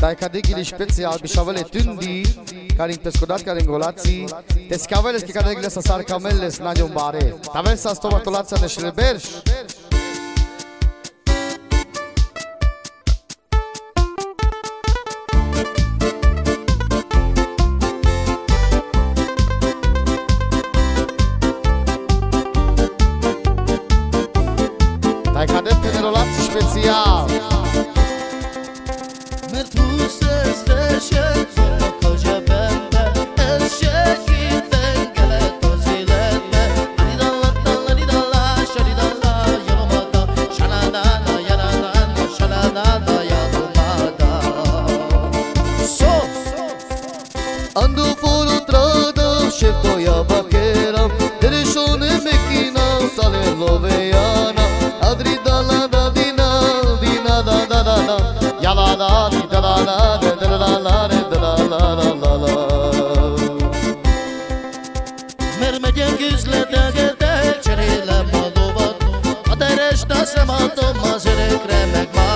Dai cadigili special bișavele tândi Care în pescodat, care în golații Te scavele că cadigile să sar camele să n-ade un bare Tavel să stomatolața de șleberș Dai cadet pe relații special Ando foro trada, šeftoja bakera Derešone mekina, sale lovejana Adri dala da dina, dina da da da da Jala da di da da da de da da da de da da da da da mazere kremek ma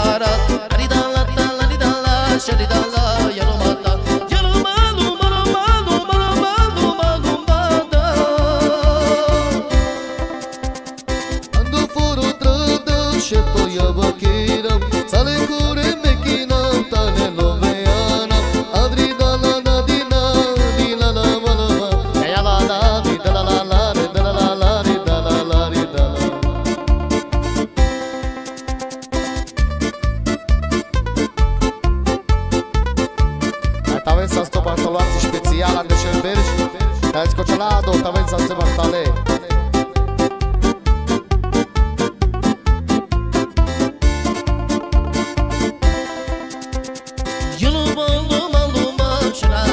Tavenza sto pantolazzi speciale a Decembergi Dai scocciolato, tavenza sto pantalè Yanıma luma luma şerada da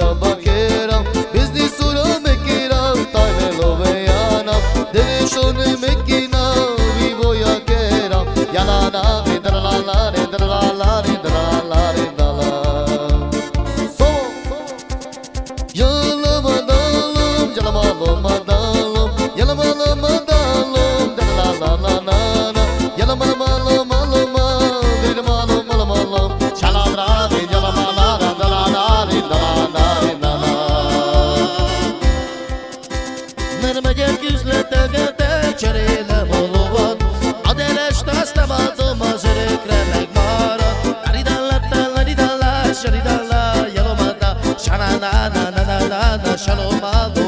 ya bakeram Bizni sura mekiram Tajme love jana Dere šone Shalom Ava